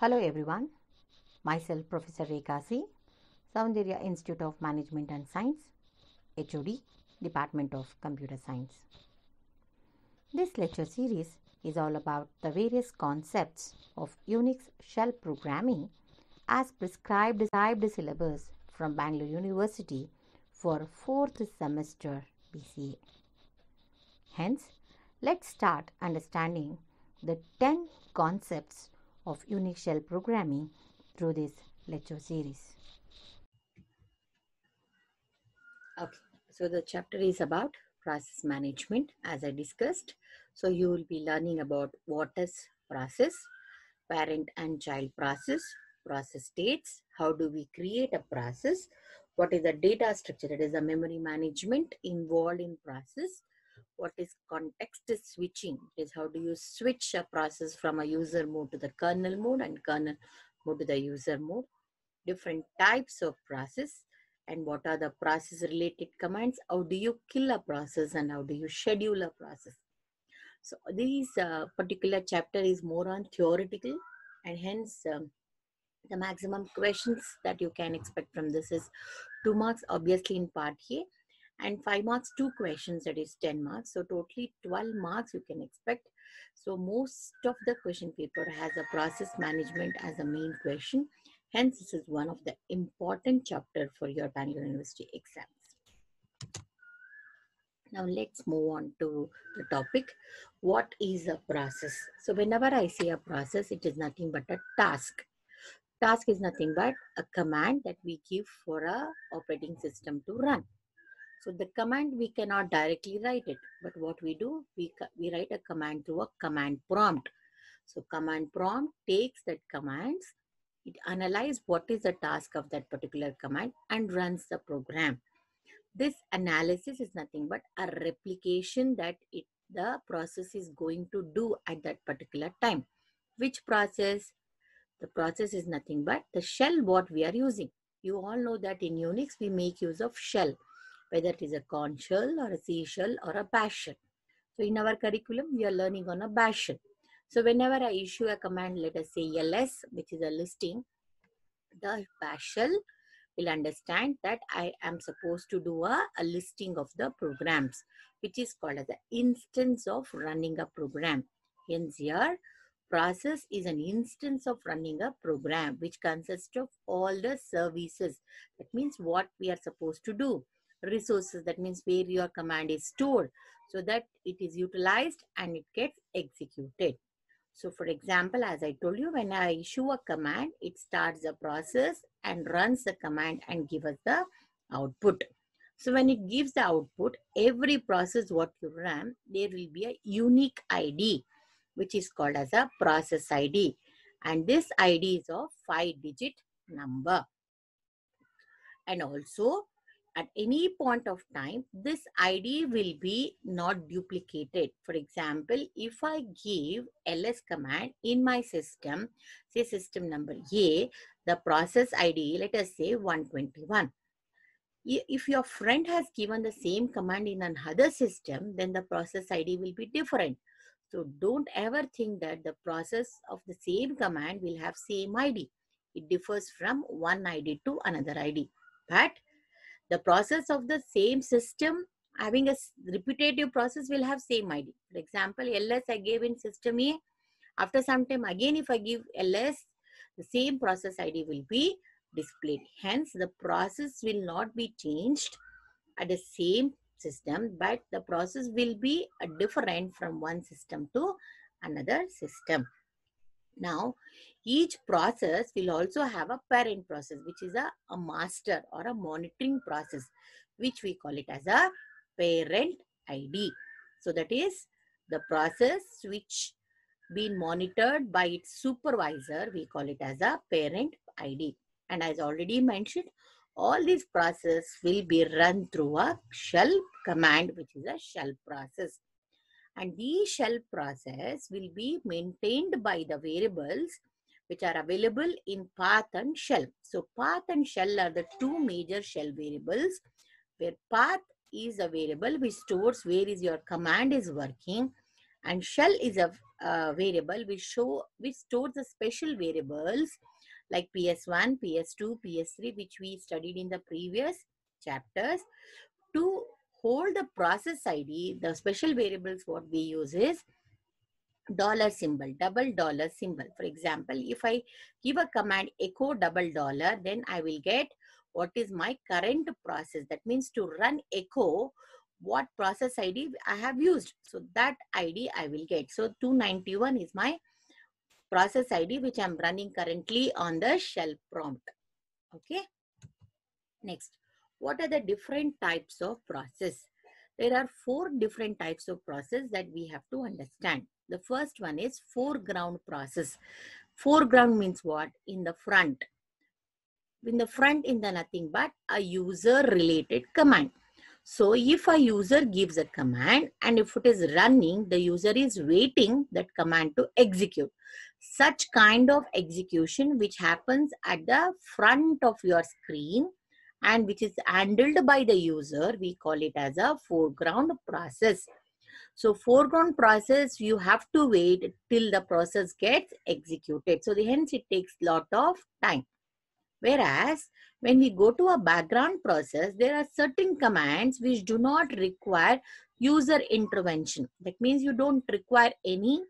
Hello everyone. Myself Professor Rekha C. Soundarya Institute of Management and Science, HOD, Department of Computer Science. This lecture series is all about the various concepts of Unix shell programming as prescribed prescribed syllabus from Bangalore University for fourth semester BCA. Hence, let's start understanding the 10 concepts of Unix shell programming through this lecture series. Okay, so the chapter is about process management as I discussed. So you will be learning about what is process, parent and child process, process states, how do we create a process, what is the data structure, that is the memory management involved in process, what is context switching, is how do you switch a process from a user mode to the kernel mode and kernel mode to the user mode, different types of process, and what are the process related commands, how do you kill a process and how do you schedule a process. So this uh, particular chapter is more on theoretical and hence um, the maximum questions that you can expect from this is 2 marks obviously in part A and 5 marks 2 questions that is 10 marks. So totally 12 marks you can expect. So most of the question paper has a process management as a main question. Hence this is one of the important chapter for your Bangalore University exams. Now let's move on to the topic. What is a process? So whenever i say a process it is nothing but a task. Task is nothing but a command that we give for a operating system to run so the command we cannot directly write it. But what we do we we write a command through a command prompt. So command prompt takes that commands it analyzes what is the task of that particular command and runs the program. This analysis is nothing but a replication that it the process is going to do at that particular time. Which process? The process is nothing but the shell what we are using. You all know that in unix we make use of shell whether it is a Korn shell or a shell or a bash shell. So in our curriculum, we are learning on a bash shell. So whenever I issue a command, let us say ls, which is a listing, the bash shell will understand that I am supposed to do a, a listing of the programs, which is called as the instance of running a program. Hence here, process is an instance of running a program, which consists of all the services. That means what we are supposed to do resources. That means where your command is stored so that it is utilized and it gets executed. So for example as i told you when i issue a command it starts the process and runs the command and give us the output. So when it gives the output every process what you run there will be a unique id which is called as a process id and this id is of five digit number. And also at any point of time, this ID will be not duplicated. For example, if I give ls command in my system, say system number A, the process ID, let us say 121. If your friend has given the same command in another system, then the process ID will be different. So don't ever think that the process of the same command will have same ID. It differs from one ID to another ID. But the process of the same system having a repetitive process will have same ID. For example, ls I gave in system A. After some time again if I give ls, the same process ID will be displayed. Hence, the process will not be changed at the same system, but the process will be different from one system to another system. Now, each process will also have a parent process, which is a, a master or a monitoring process, which we call it as a parent ID. So that is the process which being monitored by its supervisor, we call it as a parent ID. And as already mentioned, all these process will be run through a shell command, which is a shell process. And the shell process will be maintained by the variables which are available in path and shell. So path and shell are the two major shell variables where path is a variable which stores where is your command is working and shell is a uh, variable which show which stores the special variables like ps1 ps2 ps3 which we studied in the previous chapters to hold the process id the special variables what we use is dollar symbol double dollar symbol for example if i give a command echo double dollar then i will get what is my current process that means to run echo what process ID I have used. So that ID I will get. So 291 is my process ID which I'm running currently on the shell prompt. Okay. Next, what are the different types of process? There are four different types of process that we have to understand. The first one is foreground process. Foreground means what? In the front. In the front in the nothing but a user related command. So if a user gives a command and if it is running, the user is waiting that command to execute. Such kind of execution which happens at the front of your screen and which is handled by the user, we call it as a foreground process. So foreground process, you have to wait till the process gets executed. So the, hence it takes lot of time. Whereas when we go to a background process, there are certain commands which do not require user intervention. That means you don't require any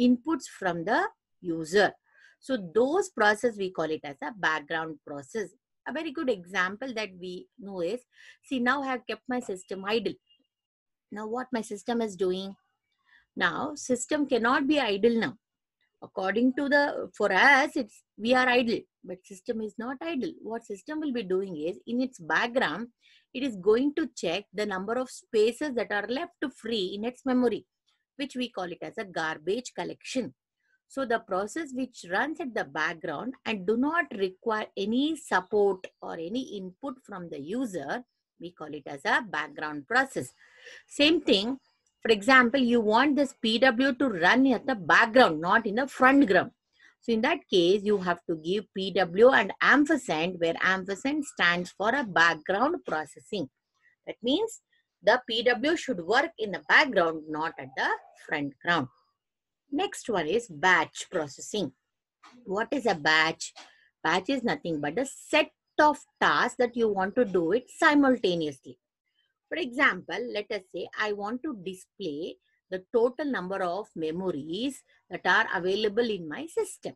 inputs from the user. So those process we call it as a background process. A very good example that we know is, see now I have kept my system idle. Now what my system is doing? Now system cannot be idle now according to the for us it's we are idle but system is not idle what system will be doing is in its background it is going to check the number of spaces that are left free in its memory which we call it as a garbage collection so the process which runs at the background and do not require any support or any input from the user we call it as a background process same thing for example, you want this PW to run at the background, not in the front ground. So in that case, you have to give PW and ampersand where ampersand stands for a background processing. That means the PW should work in the background, not at the front ground. Next one is batch processing. What is a batch? Batch is nothing but a set of tasks that you want to do it simultaneously. For example, let us say I want to display the total number of memories that are available in my system.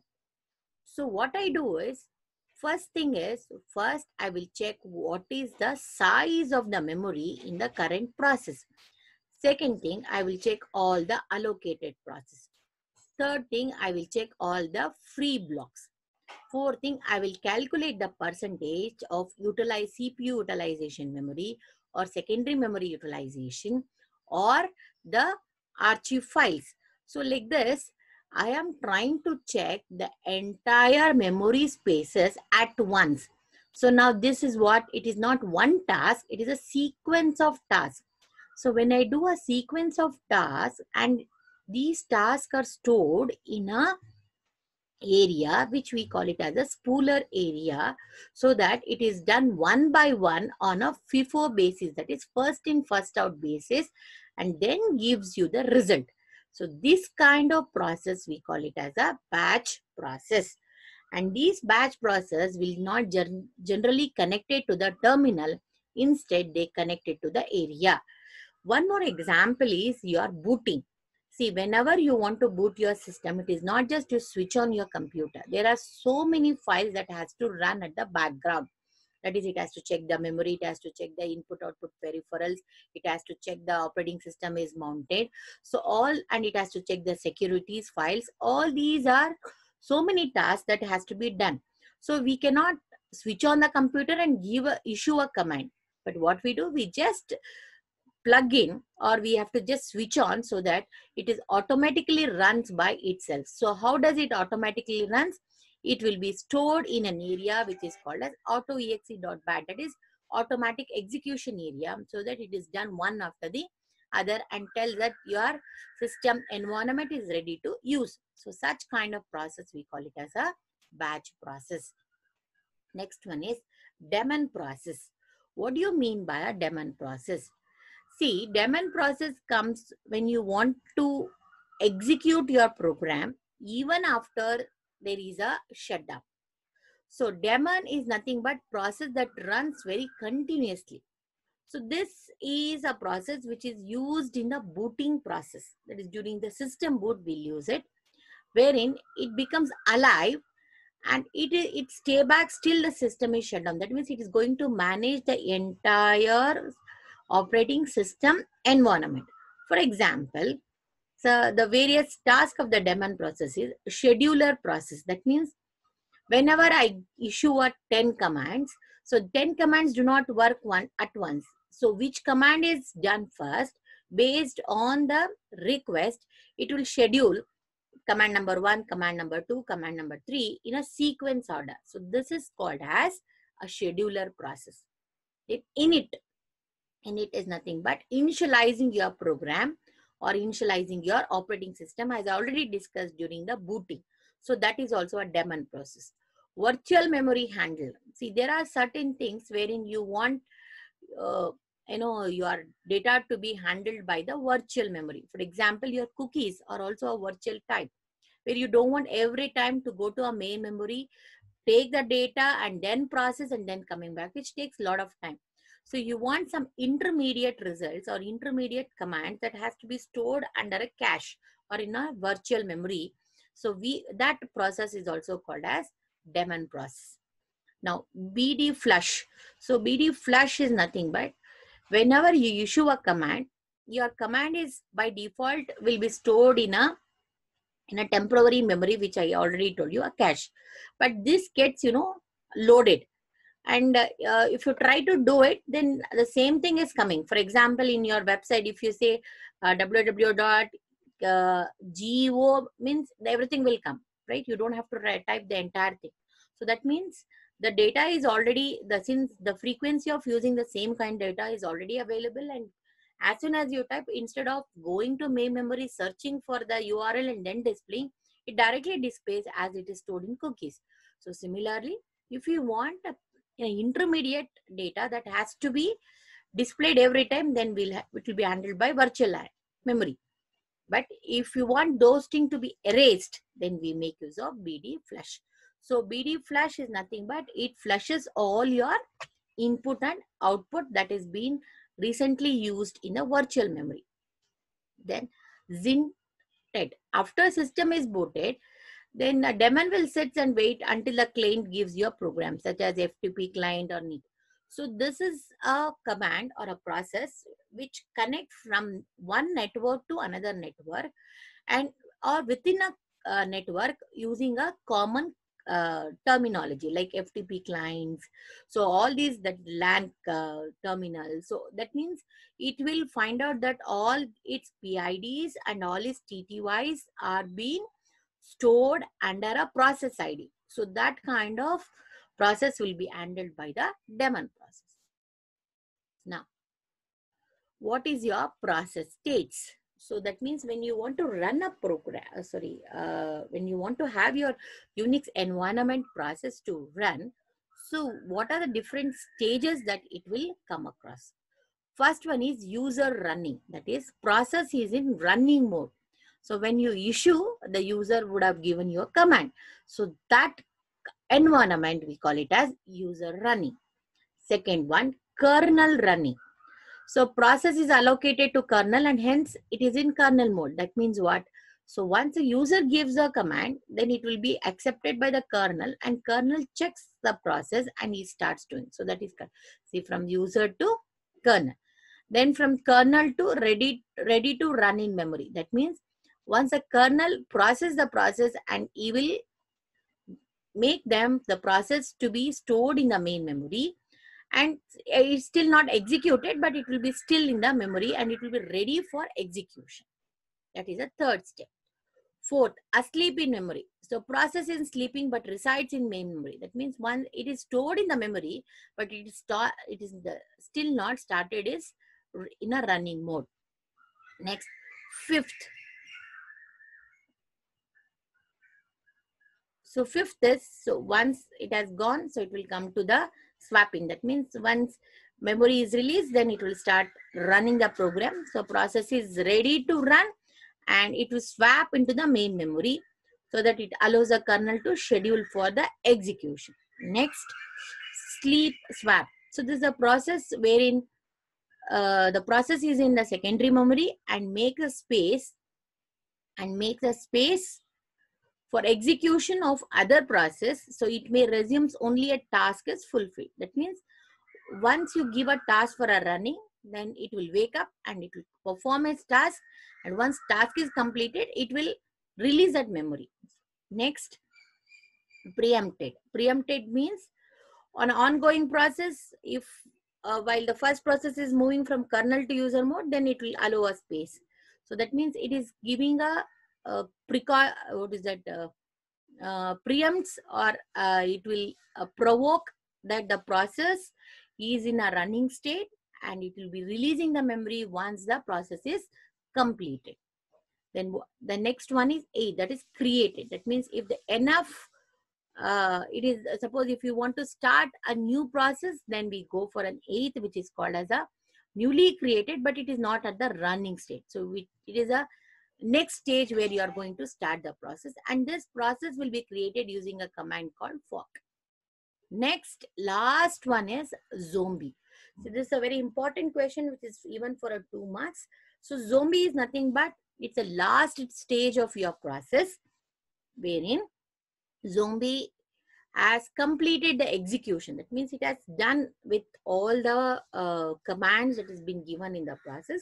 So what I do is, first thing is, first I will check what is the size of the memory in the current process. Second thing, I will check all the allocated process. Third thing, I will check all the free blocks. Fourth thing, I will calculate the percentage of utilize CPU utilization memory or secondary memory utilization or the archive files. So like this, I am trying to check the entire memory spaces at once. So now this is what, it is not one task, it is a sequence of tasks. So when I do a sequence of tasks and these tasks are stored in a area which we call it as a spooler area so that it is done one by one on a FIFO basis that is first in first out basis and then gives you the result. So this kind of process we call it as a batch process and these batch process will not gen generally connected to the terminal instead they connected to the area. One more example is your booting. See, whenever you want to boot your system, it is not just to switch on your computer. There are so many files that has to run at the background. That is, it has to check the memory, it has to check the input output peripherals, it has to check the operating system is mounted. So all, and it has to check the securities files. All these are so many tasks that has to be done. So we cannot switch on the computer and give a issue a command. But what we do, we just plug in or we have to just switch on so that it is automatically runs by itself. So how does it automatically runs? It will be stored in an area which is called as autoexec.bat that is automatic execution area so that it is done one after the other and tell that your system environment is ready to use. So such kind of process we call it as a batch process. Next one is daemon process. What do you mean by a daemon process? See, daemon process comes when you want to execute your program even after there is a shutdown. So daemon is nothing but process that runs very continuously. So this is a process which is used in the booting process. That is during the system boot, we'll use it, wherein it becomes alive and it, it stay back till the system is shut down. That means it is going to manage the entire operating system environment. For example, so the various tasks of the daemon process is scheduler process. That means whenever I issue a 10 commands, so 10 commands do not work one at once. So which command is done first based on the request, it will schedule command number one, command number two, command number three in a sequence order. So this is called as a scheduler process. In init, it is nothing but initializing your program or initializing your operating system as I already discussed during the booting. So that is also a daemon process. Virtual memory handle. See, there are certain things wherein you want, uh, you know, your data to be handled by the virtual memory. For example, your cookies are also a virtual type where you don't want every time to go to a main memory, take the data and then process and then coming back, which takes a lot of time. So you want some intermediate results or intermediate commands that has to be stored under a cache or in a virtual memory. So we that process is also called as daemon process. Now BD flush. So BD flush is nothing but whenever you issue a command, your command is by default will be stored in a in a temporary memory, which I already told you, a cache. But this gets, you know, loaded and uh, if you try to do it then the same thing is coming. For example in your website if you say uh, www.go uh, means everything will come right? You don't have to type the entire thing. So that means the data is already the since the frequency of using the same kind data is already available and as soon as you type instead of going to main memory searching for the url and then displaying it directly displays as it is stored in cookies. So similarly if you want a intermediate data that has to be displayed every time, then we'll it will be handled by virtual memory. But if you want those things to be erased, then we make use of BD flush. So BD flush is nothing but it flushes all your input and output that is being recently used in a virtual memory. Then xinetd. After system is booted, then a daemon will sit and wait until the client gives you a program such as FTP client or NIT. So this is a command or a process which connect from one network to another network and or within a uh, network using a common uh, terminology like FTP clients. So all these that LAN uh, terminals. So that means it will find out that all its PIDs and all its TTYs are being stored under a process ID. So that kind of process will be handled by the daemon process. Now, what is your process states? So that means when you want to run a program, uh, sorry, uh, when you want to have your Unix environment process to run, so what are the different stages that it will come across? First one is user running, that is process is in running mode. So when you issue, the user would have given you a command. So that environment, we call it as user running. Second one, kernel running. So process is allocated to kernel and hence it is in kernel mode. That means what? So once a user gives a command, then it will be accepted by the kernel and kernel checks the process and he starts doing. So that is, see from user to kernel. Then from kernel to ready, ready to run in memory. That means once a kernel process the process and it will make them the process to be stored in the main memory. And it's still not executed but it will be still in the memory and it will be ready for execution. That is the third step. Fourth asleep in memory. So process is sleeping but resides in main memory. That means one it is stored in the memory but it is, it is the still not started is in a running mode. Next fifth So fifth is, so once it has gone, so it will come to the swapping. That means once memory is released, then it will start running the program. So process is ready to run and it will swap into the main memory so that it allows the kernel to schedule for the execution. Next, sleep swap. So this is a process wherein uh, the process is in the secondary memory and make a space and make the space for execution of other process. So it may resumes only a task is fulfilled. That means once you give a task for a running, then it will wake up and it will perform its task. And once task is completed, it will release that memory. Next, preempted. Preempted means on ongoing process, if uh, while the first process is moving from kernel to user mode, then it will allow a space. So that means it is giving a, precau what is that uh, uh, preempts or uh, it will uh, provoke that the process is in a running state and it will be releasing the memory once the process is completed. Then the next one is A, that is created. That means if the enough, uh, it is, suppose if you want to start a new process, then we go for an eighth, which is called as a newly created, but it is not at the running state. So we, it is a next stage where you are going to start the process. And this process will be created using a command called fork. Next, last one is zombie. So this is a very important question, which is even for a two marks. So zombie is nothing but it's a last stage of your process wherein zombie has completed the execution. That means it has done with all the uh, commands that has been given in the process.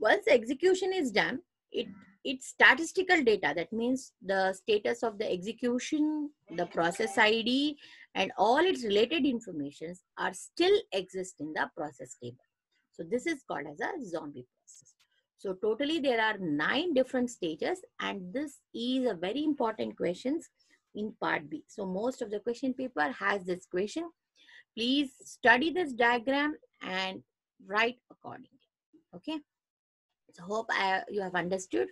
Once the execution is done, it it's statistical data. That means the status of the execution, the process ID, and all its related informations are still exist in the process table. So this is called as a zombie process. So totally there are nine different stages and this is a very important questions in part B. So most of the question paper has this question. Please study this diagram and write accordingly. Okay. So hope I, you have understood.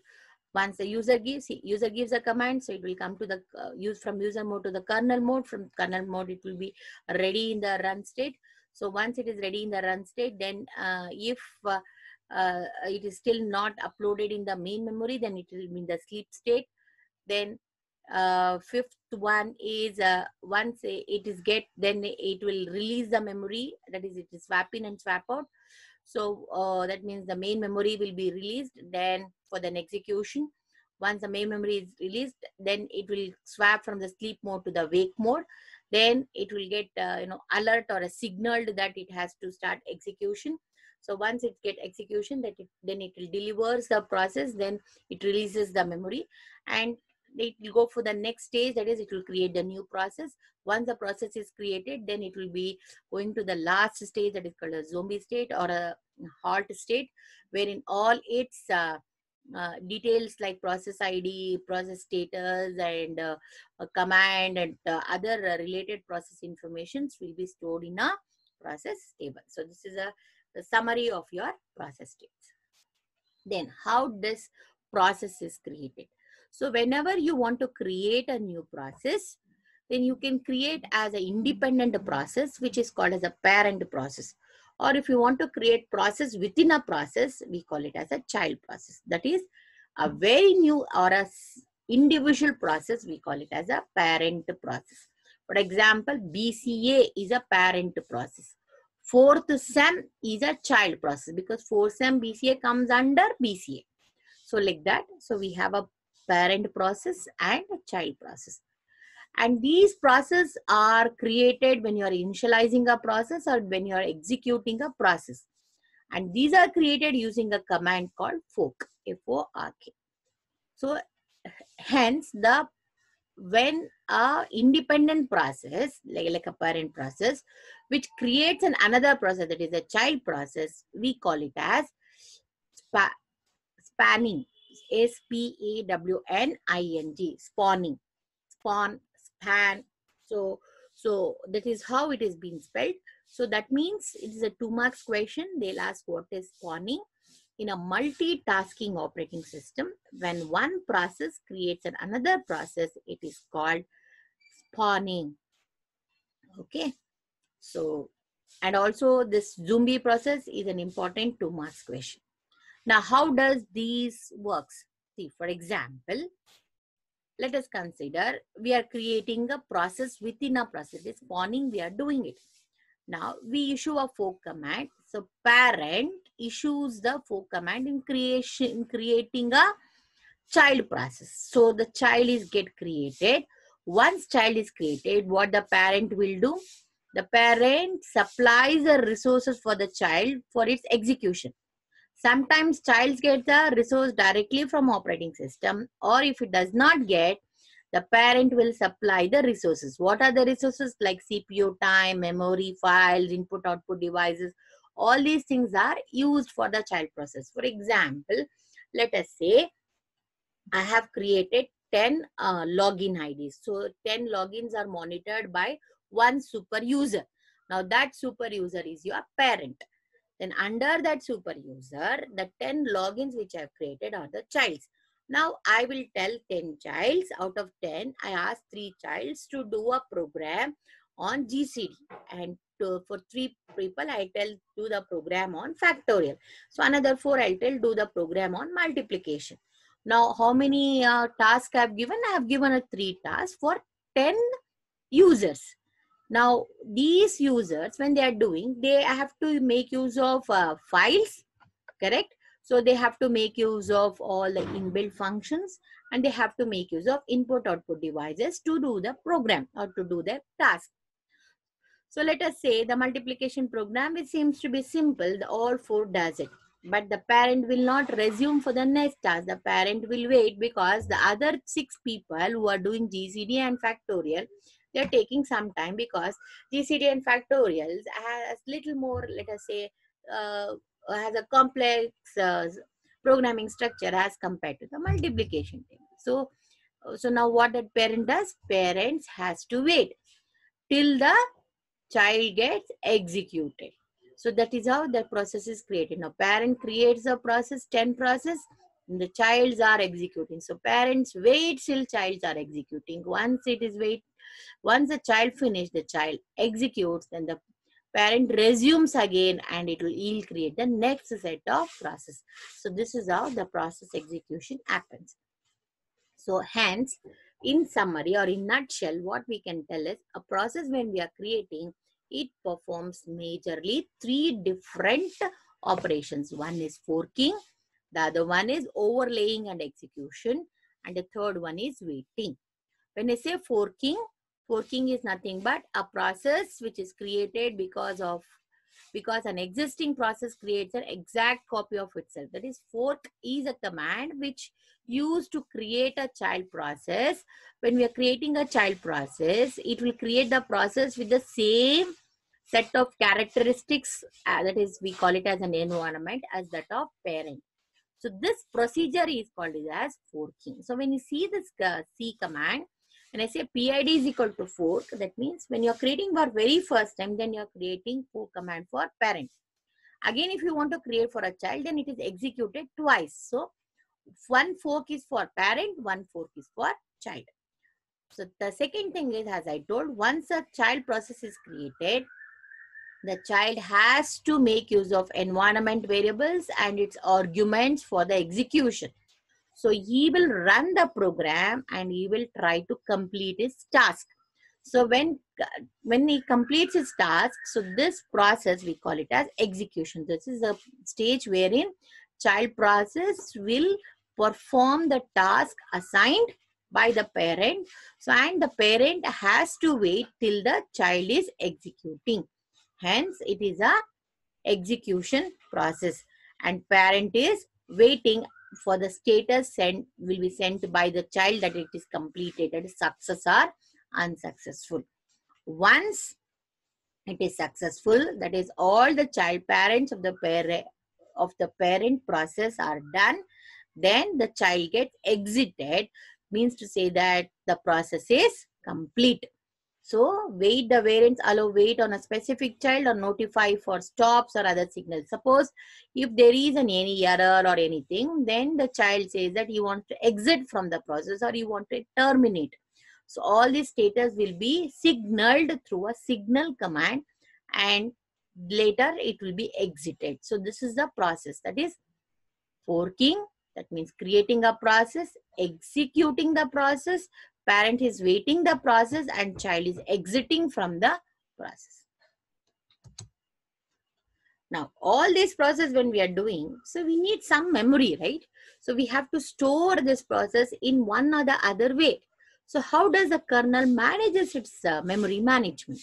Once the user gives, user gives a command, so it will come to the uh, use from user mode to the kernel mode. From kernel mode, it will be ready in the run state. So once it is ready in the run state, then uh, if uh, uh, it is still not uploaded in the main memory, then it will be in the sleep state. Then uh, fifth one is uh, once it is get, then it will release the memory. That is, it is swap in and swap out. So uh, that means the main memory will be released. Then for the execution, once the main memory is released, then it will swap from the sleep mode to the wake mode. Then it will get uh, you know alert or a signaled that it has to start execution. So once it get execution, that it, then it will delivers the process. Then it releases the memory, and it will go for the next stage that is it will create the new process. Once the process is created then it will be going to the last stage that is called a zombie state or a halt state wherein all its uh, uh, details like process id process status and uh, command and uh, other related process informations will be stored in a process table. So this is a the summary of your process states. Then how this process is created so whenever you want to create a new process, then you can create as an independent process, which is called as a parent process. Or if you want to create process within a process, we call it as a child process. That is a very new or a individual process, we call it as a parent process. For example, BCA is a parent process. Fourth SEM is a child process because fourth SEM BCA comes under BCA. So like that, so we have a parent process and child process. And these processes are created when you are initializing a process or when you are executing a process. And these are created using a command called fork, F-O-R-K. So hence the when a independent process like, like a parent process which creates an another process that is a child process we call it as spa, spanning S-P-A-W-N-I-N-G, spawning, spawn, span. So, so that is how it is being spelled. So that means it is a two marks question. They'll ask what is spawning. In a multitasking operating system, when one process creates an another process, it is called spawning. Okay. So, and also this zombie process is an important two marks question. Now, how does these works? See, for example, let us consider we are creating a process within a process. It's spawning, we are doing it. Now, we issue a fork command. So, parent issues the fork command in creation, creating a child process. So, the child is get created. Once child is created, what the parent will do? The parent supplies the resources for the child for its execution. Sometimes child gets the resource directly from operating system or if it does not get, the parent will supply the resources. What are the resources like CPU time, memory, files, input output devices. All these things are used for the child process. For example, let us say I have created 10 uh, login IDs. So 10 logins are monitored by one super user. Now that super user is your parent. Then under that super user, the 10 logins which I have created are the childs. Now I will tell 10 childs out of 10, I ask 3 childs to do a program on GCD and to, for 3 people I tell do the program on factorial. So another 4 I'll tell do the program on multiplication. Now how many uh, tasks I have given? I have given a 3 tasks for 10 users. Now, these users, when they are doing, they have to make use of uh, files, correct? So they have to make use of all the inbuilt functions and they have to make use of input output devices to do the program or to do the task. So let us say the multiplication program, it seems to be simple, the all four does it. But the parent will not resume for the next task. The parent will wait because the other six people who are doing GCD and factorial, they're taking some time because GCD and factorials has little more, let us say, uh, has a complex uh, programming structure as compared to the multiplication table. So, so now what that parent does? Parents has to wait till the child gets executed. So that is how the process is created. Now parent creates a process, 10 process, and the childs are executing. So parents wait till childs are executing. Once it is wait, once the child finish, the child executes, then the parent resumes again and it will yield create the next set of process. So this is how the process execution happens. So hence, in summary or in nutshell, what we can tell is a process when we are creating, it performs majorly three different operations. One is forking, the other one is overlaying and execution, and the third one is waiting. When I say forking, forking is nothing but a process which is created because of because an existing process creates an exact copy of itself. That is fork is a command which used to create a child process. When we are creating a child process it will create the process with the same set of characteristics uh, that is we call it as an environment as that of parent. So this procedure is called as forking. So when you see this uh, c command when I say PID is equal to fork, that means when you're creating for very first time, then you're creating fork command for parent. Again, if you want to create for a child, then it is executed twice. So one fork is for parent, one fork is for child. So the second thing is, as I told, once a child process is created, the child has to make use of environment variables and its arguments for the execution. So he will run the program and he will try to complete his task. So when, when he completes his task, so this process we call it as execution. This is a stage wherein child process will perform the task assigned by the parent. So and the parent has to wait till the child is executing. Hence it is a execution process and parent is waiting for the status sent will be sent by the child that it is completed that is success or unsuccessful. Once it is successful that is all the child parents of the parent of the parent process are done then the child gets exited means to say that the process is complete so wait the variants allow wait on a specific child or notify for stops or other signals. Suppose if there is an any error or anything, then the child says that he wants to exit from the process or he wants to terminate. So all these status will be signaled through a signal command and later it will be exited. So this is the process that is forking, that means creating a process, executing the process, parent is waiting the process and child is exiting from the process. Now, all this process when we are doing, so we need some memory, right? So we have to store this process in one or the other way. So how does the kernel manages its uh, memory management?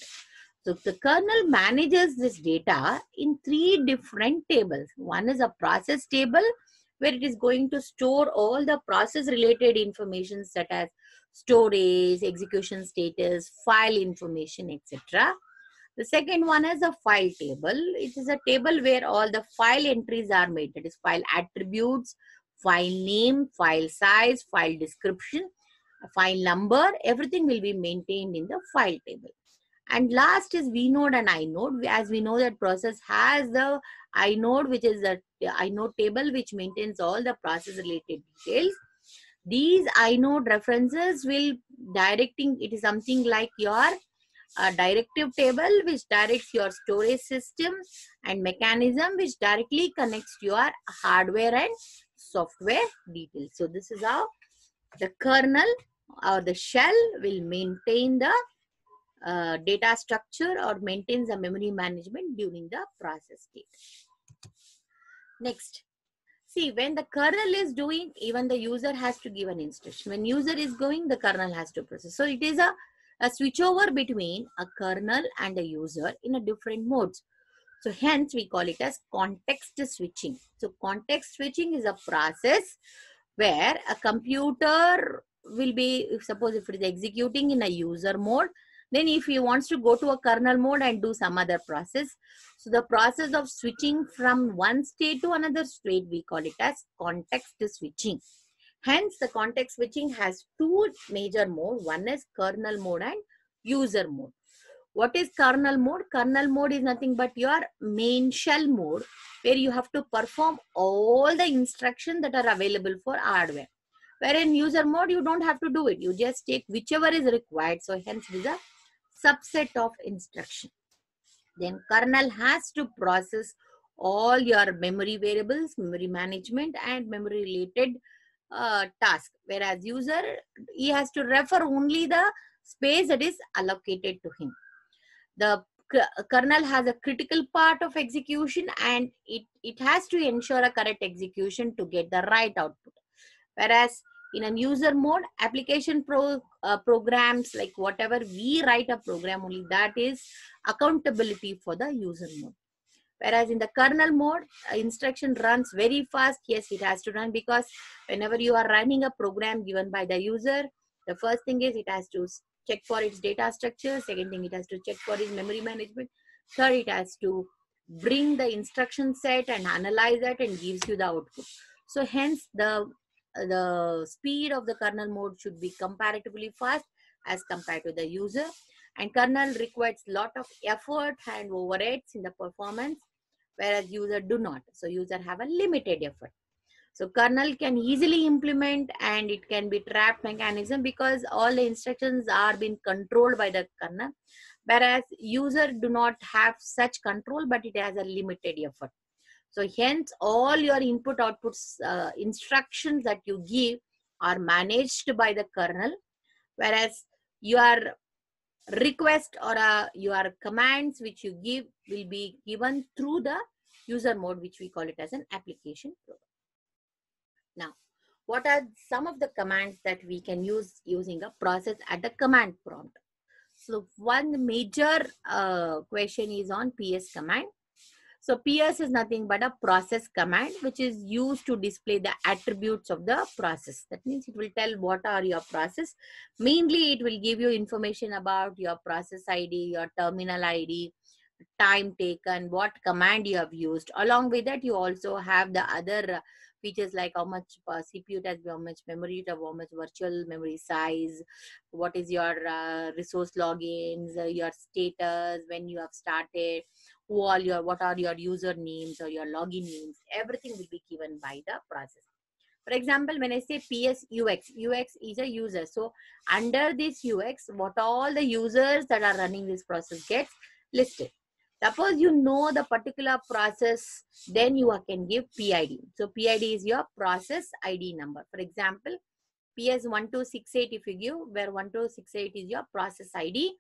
So the kernel manages this data in three different tables. One is a process table where it is going to store all the process related information such as storage, execution status, file information, etc. The second one is a file table. It is a table where all the file entries are made. That is file attributes, file name, file size, file description, file number. Everything will be maintained in the file table. And last is vnode and inode. As we know that process has the inode, which is the inode table, which maintains all the process related details. These inode references will directing, it is something like your a directive table which directs your storage system and mechanism which directly connects your hardware and software details. So this is how the kernel or the shell will maintain the uh, data structure or maintains the memory management during the process state. Next, see when the kernel is doing, even the user has to give an instruction. When user is going, the kernel has to process. So it is a a switchover between a kernel and a user in a different modes. So hence we call it as context switching. So context switching is a process where a computer will be, if suppose if it is executing in a user mode, then if he wants to go to a kernel mode and do some other process, so the process of switching from one state to another state, we call it as context switching. Hence, the context switching has two major modes. One is kernel mode and user mode. What is kernel mode? Kernel mode is nothing but your main shell mode where you have to perform all the instructions that are available for hardware. Where in user mode, you don't have to do it. You just take whichever is required. So hence it is a subset of instruction. Then kernel has to process all your memory variables, memory management and memory related uh, task. Whereas user he has to refer only the space that is allocated to him. The kernel has a critical part of execution and it, it has to ensure a correct execution to get the right output. Whereas in a user mode application pro, uh, programs like whatever we write a program only that is accountability for the user mode Whereas in the kernel mode, instruction runs very fast. Yes, it has to run because whenever you are running a program given by the user, the first thing is it has to check for its data structure. Second thing, it has to check for its memory management. Third, it has to bring the instruction set and analyze it and gives you the output. So hence the, the speed of the kernel mode should be comparatively fast as compared to the user. And kernel requires lot of effort and overheads in the performance whereas user do not. So user have a limited effort. So kernel can easily implement and it can be trapped mechanism because all the instructions are being controlled by the kernel. Whereas user do not have such control but it has a limited effort so hence all your input outputs uh, instructions that you give are managed by the kernel whereas your request or uh, your commands which you give will be given through the user mode which we call it as an application program. Now, what are some of the commands that we can use using a process at the command prompt? So one major uh, question is on PS command. So PS is nothing but a process command which is used to display the attributes of the process. That means it will tell what are your process. Mainly it will give you information about your process ID, your terminal ID, time taken, what command you have used. Along with that, you also have the other features like how much uh, CPU it has, how much memory it has, how much virtual memory size, what is your uh, resource logins, uh, your status, when you have started, who all your, what are your user names or your login names, everything will be given by the process. For example, when I say PS UX, UX is a user. So under this UX, what all the users that are running this process gets listed. Suppose you know the particular process, then you can give PID. So PID is your process ID number. For example, PS1268 if you give, where 1268 is your process ID,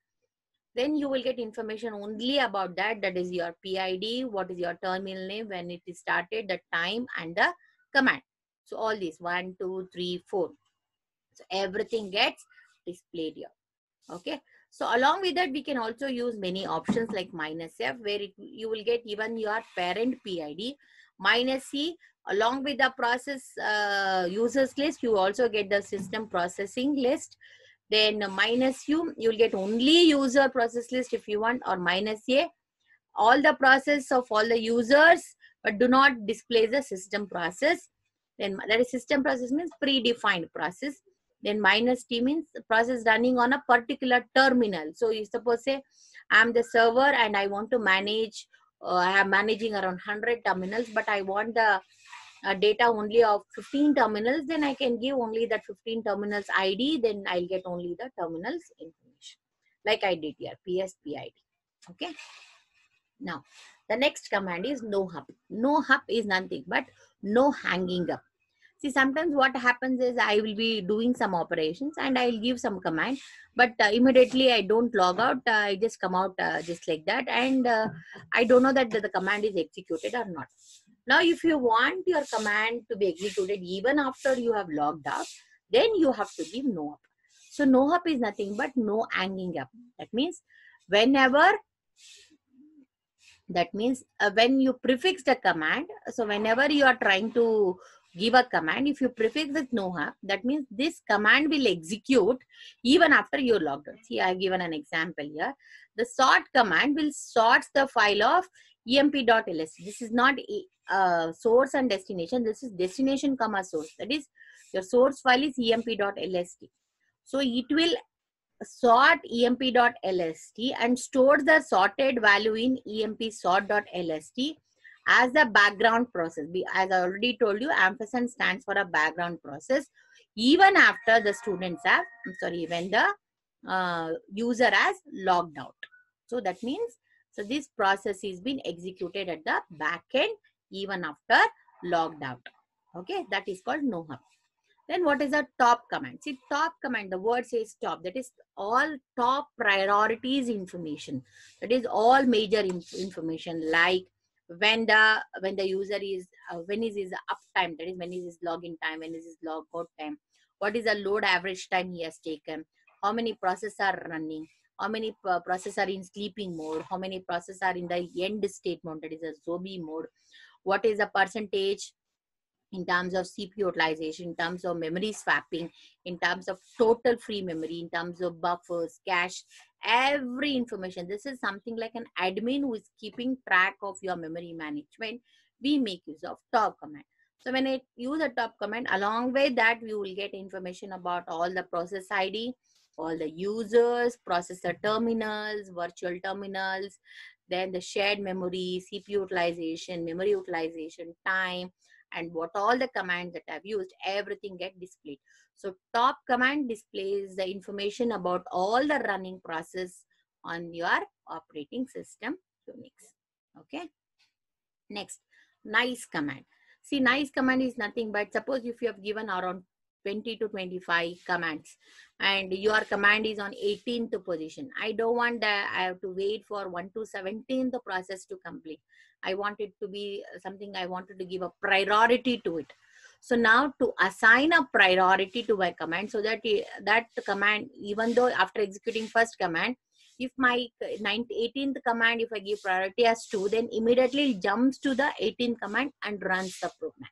then you will get information only about that. That is your PID, what is your terminal name, when it is started, the time and the command. So all these one, two, three, four. So everything gets displayed here. Okay. So along with that, we can also use many options like minus F where it, you will get even your parent PID. Minus C, along with the process uh, users list, you also get the system processing list. Then minus U, you will get only user process list if you want or minus A, all the process of all the users, but do not display the system process. Then that is system process means predefined process then minus t means process running on a particular terminal. So you suppose say I'm the server and I want to manage, uh, I am managing around 100 terminals, but I want the uh, data only of 15 terminals, then I can give only that 15 terminals ID, then I'll get only the terminals information. Like I did here, PSPID. Okay. Now, the next command is nohup. No hop is nothing but no hanging up. See, sometimes what happens is I will be doing some operations and I'll give some command, but uh, immediately I don't log out. Uh, I just come out uh, just like that, and uh, I don't know that the command is executed or not. Now, if you want your command to be executed even after you have logged out, then you have to give nohup. So nohup is nothing but no hanging up. That means whenever that means uh, when you prefix the command so whenever you are trying to give a command, if you prefix with nohup, that means this command will execute even after you're logged out. See, I've given an example here. The sort command will sort the file of emp.ls. This is not uh, source and destination. This is destination comma source. That is your source file is emp.lst. So it will sort emp.lst and store the sorted value in emp sort.lst as the background process. As I already told you, ampersand stands for a background process. Even after the students have, I'm sorry, when the uh, user has logged out. So that means, so this process is being executed at the back end even after logged out. Okay, that is called nohup. Then what is a top command? See, top command, the word says top. That is all top priorities information. That is all major inf information like when the when the user is uh, when is his uptime that is when is his login time when is his log out time what is the load average time he has taken how many processes are running how many uh, processes are in sleeping mode how many processes are in the end state mode that is a zombie mode what is the percentage in terms of CPU utilization, in terms of memory swapping, in terms of total free memory, in terms of buffers, cache, every information. This is something like an admin who is keeping track of your memory management. We make use of top command. So when I use a top command, along with that, we will get information about all the process ID, all the users, processor terminals, virtual terminals, then the shared memory, CPU utilization, memory utilization, time, and what all the commands that I've used, everything get displayed. So top command displays the information about all the running process on your operating system Unix. Okay. Next, nice command. See, nice command is nothing but suppose if you have given around 20 to 25 commands and your command is on 18th position. I don't want that I have to wait for 1 to 17th process to complete. I want it to be something I wanted to give a priority to it. So now to assign a priority to my command so that that command, even though after executing first command, if my 18th command, if I give priority as 2, then immediately jumps to the 18th command and runs the program.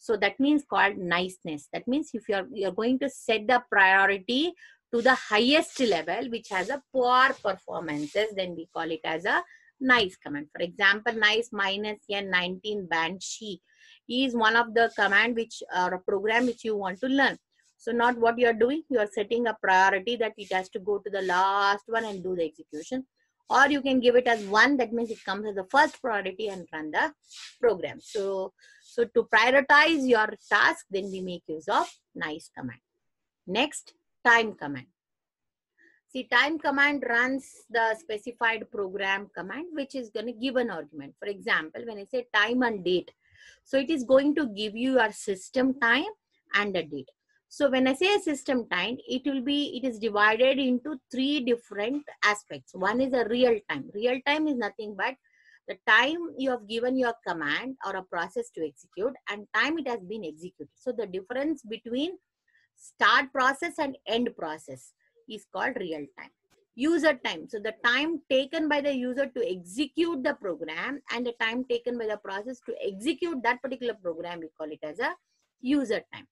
So that means called niceness. That means if you're, you're going to set the priority to the highest level, which has a poor performances, then we call it as a nice command. For example, nice minus n19 banshee is one of the command which or a program which you want to learn. So not what you are doing, you are setting a priority that it has to go to the last one and do the execution. Or you can give it as one, that means it comes as the first priority and run the program. So, so to prioritize your task, then we make use of nice command. Next, time command. See, time command runs the specified program command, which is going to give an argument. For example, when I say time and date, so it is going to give you your system time and a date. So when I say system time, it will be, it is divided into three different aspects. One is a real time. Real time is nothing but the time you have given your command or a process to execute and time it has been executed. So the difference between start process and end process is called real time. User time. So the time taken by the user to execute the program and the time taken by the process to execute that particular program, we call it as a user time.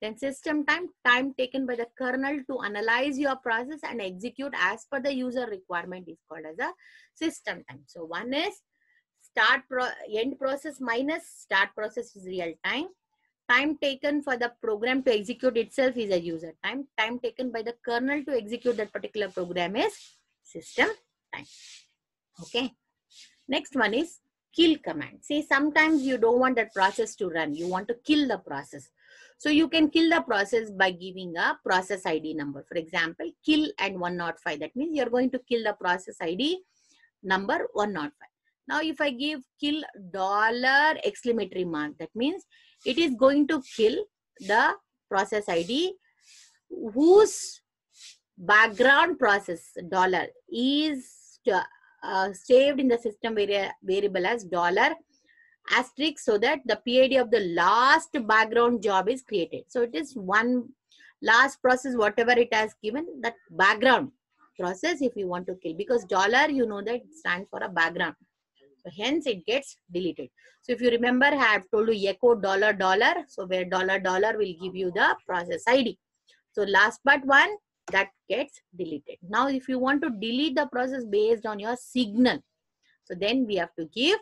Then system time, time taken by the kernel to analyze your process and execute as per the user requirement is called as a system time. So one is start pro end process minus start process is real time time taken for the program to execute itself is a user time. Time taken by the kernel to execute that particular program is system time. Okay. Next one is kill command. See, sometimes you don't want that process to run. You want to kill the process. So you can kill the process by giving a process ID number. For example, kill and 105. That means you're going to kill the process ID number 105. Now, if I give kill dollar exclamatory mark, that means it is going to kill the process ID whose background process dollar is uh, saved in the system vari variable as dollar asterisk so that the PID of the last background job is created. So it is one last process, whatever it has given, that background process if you want to kill because dollar you know that stands for a background so hence it gets deleted. So if you remember, I have told you echo dollar dollar. So where dollar dollar will give you the process ID. So last but one that gets deleted. Now if you want to delete the process based on your signal, so then we have to give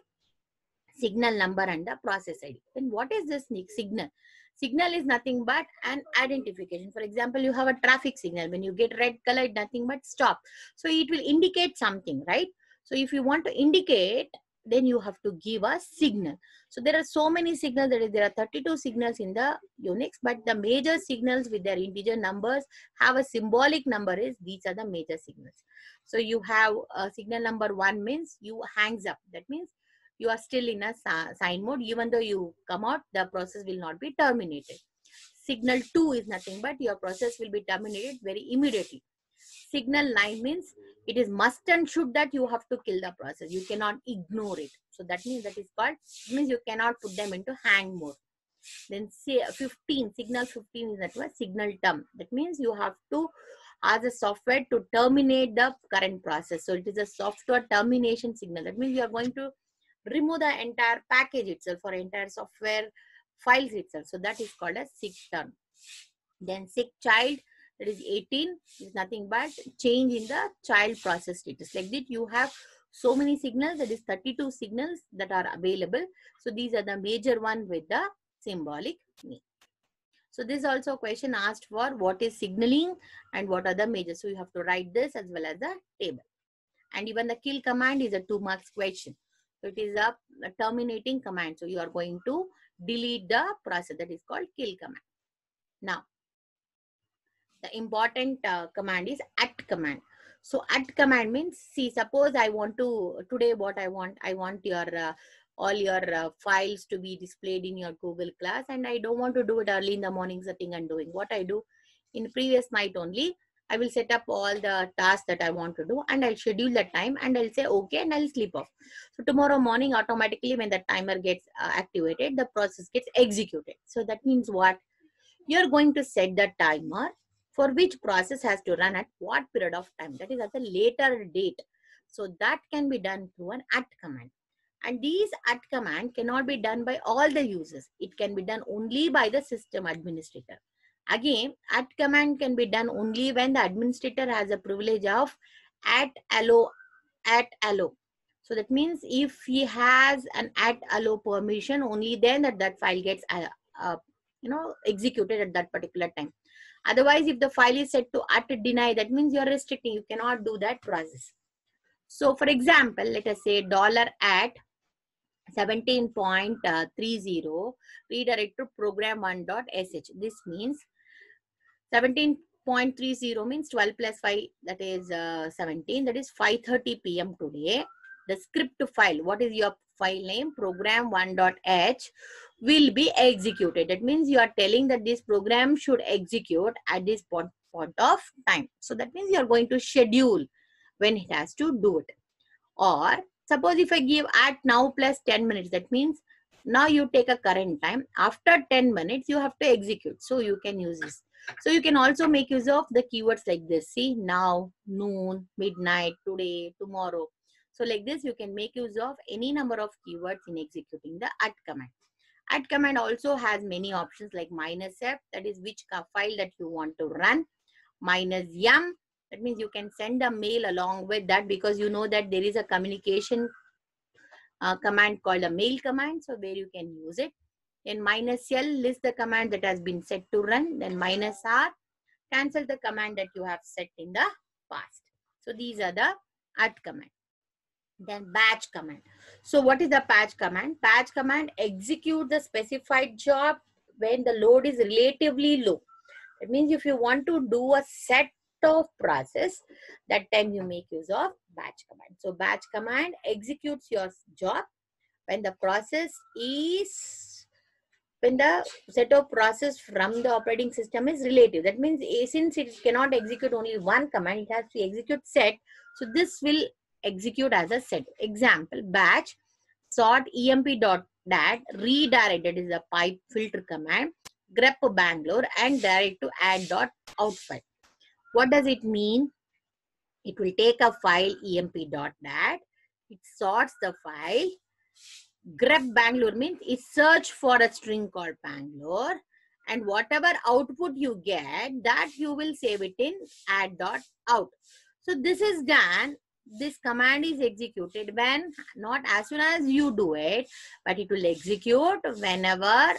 signal number and the process ID. Then what is this signal? Signal is nothing but an identification. For example, you have a traffic signal. When you get red color, nothing but stop. So it will indicate something, right? So if you want to indicate then you have to give a signal. So there are so many signals, there are 32 signals in the Unix, but the major signals with their integer numbers have a symbolic number is, these are the major signals. So you have a signal number one means you hangs up. That means you are still in a sign mode. Even though you come out, the process will not be terminated. Signal two is nothing but your process will be terminated very immediately. Signal nine means it is must and should that you have to kill the process. You cannot ignore it. So that means that is called means you cannot put them into hang mode. Then say 15 signal 15 is that was signal term. That means you have to ask the software to terminate the current process. So it is a software termination signal. That means you are going to remove the entire package itself or entire software files itself. So that is called a sick term. Then sick child that is 18 is nothing but change in the child process status. Like that you have so many signals that is 32 signals that are available. So these are the major one with the symbolic name. So this is also a question asked for what is signaling and what are the major so you have to write this as well as the table. And even the kill command is a two marks question. So it is a, a terminating command. So you are going to delete the process that is called kill command. Now the important uh, command is at command. So at command means see suppose i want to today what i want i want your uh, all your uh, files to be displayed in your google class and i don't want to do it early in the morning sitting and doing. What i do in previous night only i will set up all the tasks that i want to do and i'll schedule the time and i'll say okay and i'll sleep off. So tomorrow morning automatically when the timer gets uh, activated the process gets executed. So that means what? You're going to set the timer for which process has to run at what period of time? That is at a later date. So that can be done through an at command. And these at command cannot be done by all the users. It can be done only by the system administrator. Again at command can be done only when the administrator has a privilege of at allow at allow so that means if he has an at allow permission only then that that file gets uh, uh, you know executed at that particular time Otherwise, if the file is set to at deny, that means you're restricting. You cannot do that process. So for example, let us say dollar at 17.30 redirect to program1.sh. This means 17.30 means 12 plus 5 that is uh, 17 that is 5:30 p.m. today the script file what is your file name program1.h will be executed. That means you are telling that this program should execute at this point, point of time. So that means you are going to schedule when it has to do it. Or suppose if i give at now plus 10 minutes that means now you take a current time. After 10 minutes you have to execute. So you can use this. So you can also make use of the keywords like this. See now noon midnight today tomorrow so like this you can make use of any number of keywords in executing the at command at command also has many options like minus f that is which file that you want to run minus m that means you can send a mail along with that because you know that there is a communication uh, command called a mail command. So where you can use it. Then minus L list the command that has been set to run. Then minus R cancel the command that you have set in the past. So these are the at command. Then batch command. So what is the batch command? Batch command execute the specified job when the load is relatively low. It means if you want to do a set of process, that time you make use of batch command. So batch command executes your job when the process is when the set of process from the operating system is relative. That means since it cannot execute only one command, it has to execute set. So this will execute as a set. Example, batch sort emp.dat redirected is a pipe filter command, grep Bangalore and direct to add dot out file. What does it mean? It will take a file emp.dat. It sorts the file. grep Bangalore means it search for a string called Bangalore. And whatever output you get, that you will save it in add.out. So this is done. This command is executed when, not as soon as you do it, but it will execute whenever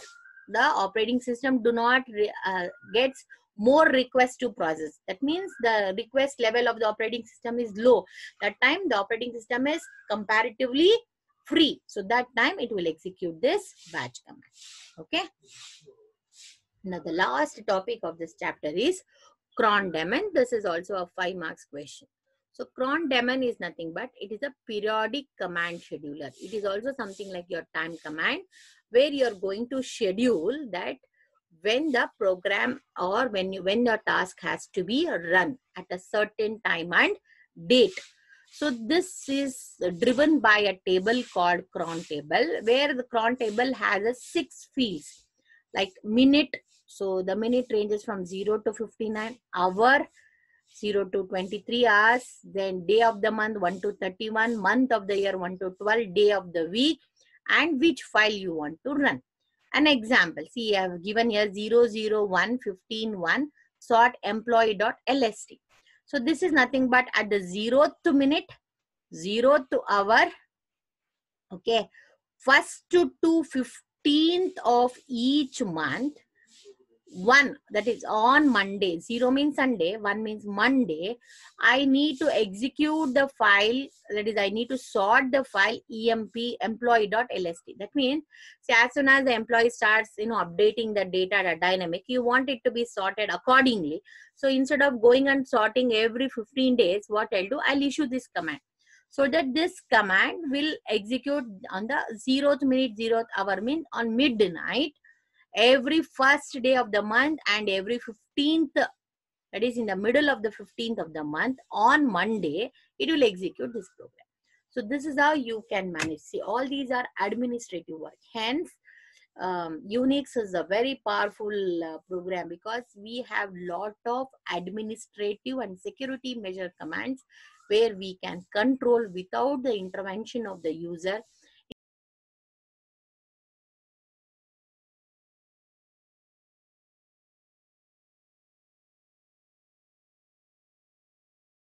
the operating system do not uh, gets more requests to process. That means the request level of the operating system is low. That time the operating system is comparatively free. So that time it will execute this batch command. Okay. Now the last topic of this chapter is cron daemon. This is also a five marks question. So cron daemon is nothing but it is a periodic command scheduler. It is also something like your time command where you are going to schedule that when the program or when you when your task has to be run at a certain time and date so this is driven by a table called cron table where the cron table has a six fields like minute so the minute ranges from 0 to 59 hour 0 to 23 hours then day of the month 1 to 31 month of the year 1 to 12 day of the week and which file you want to run an example, see I have given here 001 15 1 sort employee.lst. So this is nothing but at the zeroth minute, zeroth hour, okay, first to 15th of each month, one that is on monday. Zero means sunday one means monday. I need to execute the file that is i need to sort the file emp employee.lst that means see, as soon as the employee starts you know updating the data the dynamic you want it to be sorted accordingly. So instead of going and sorting every 15 days what i'll do i'll issue this command. So that this command will execute on the zeroth minute zeroth hour mean on midnight every first day of the month and every 15th that is in the middle of the 15th of the month on monday it will execute this program. So this is how you can manage. See all these are administrative work. Hence um, unix is a very powerful uh, program because we have lot of administrative and security measure commands where we can control without the intervention of the user